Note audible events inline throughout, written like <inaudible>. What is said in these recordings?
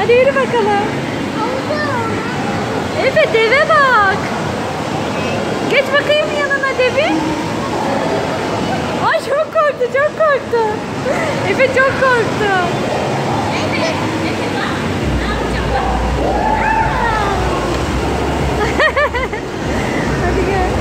Hadi yürü bakalım. Evet deve bak. Geç bakayım yanına devi. Ay çok korktu çok korktu. Efe çok korktu. <laughs> Hadi gel.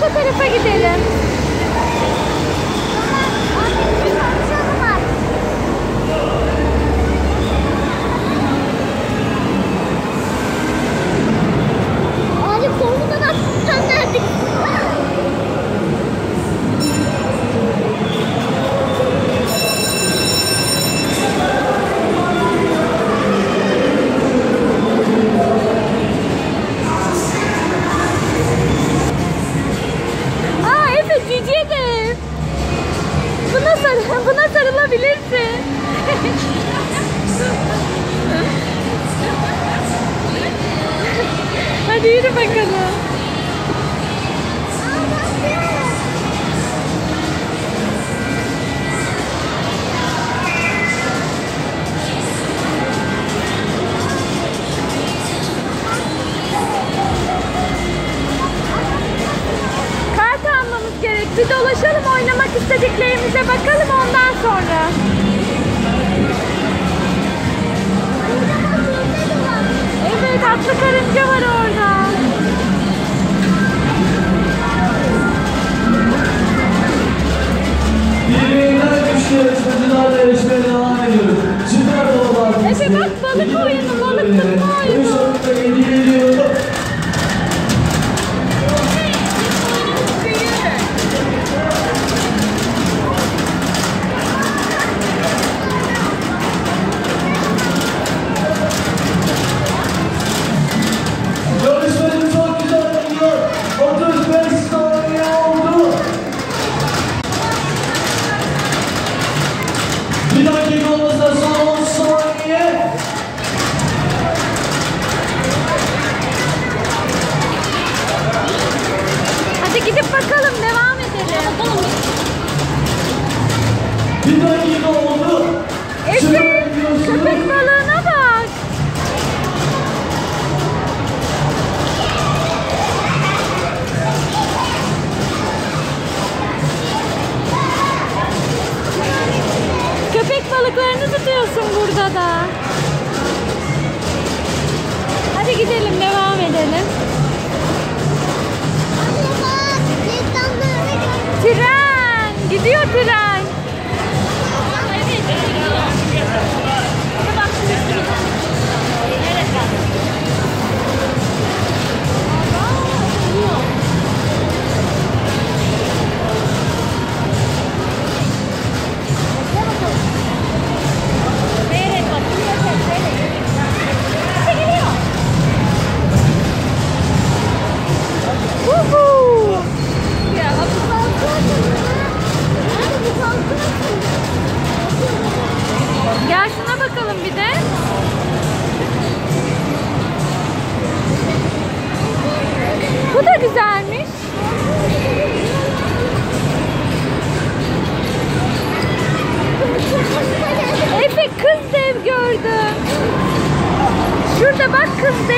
Bak o tarafa dele. vídeo pra enganar. Ano yun bakalım ne Welcome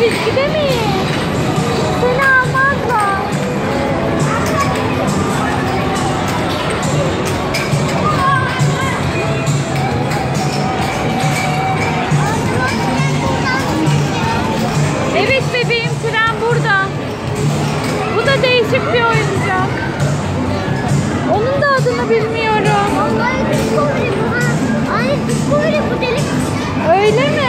biz gidemeyiz. Seni almazlar. Evet bebeğim tren burada. Bu da değişik bir oyuncak. Onun da adını bilmiyorum. Vallahi bu delik. Öyle mi?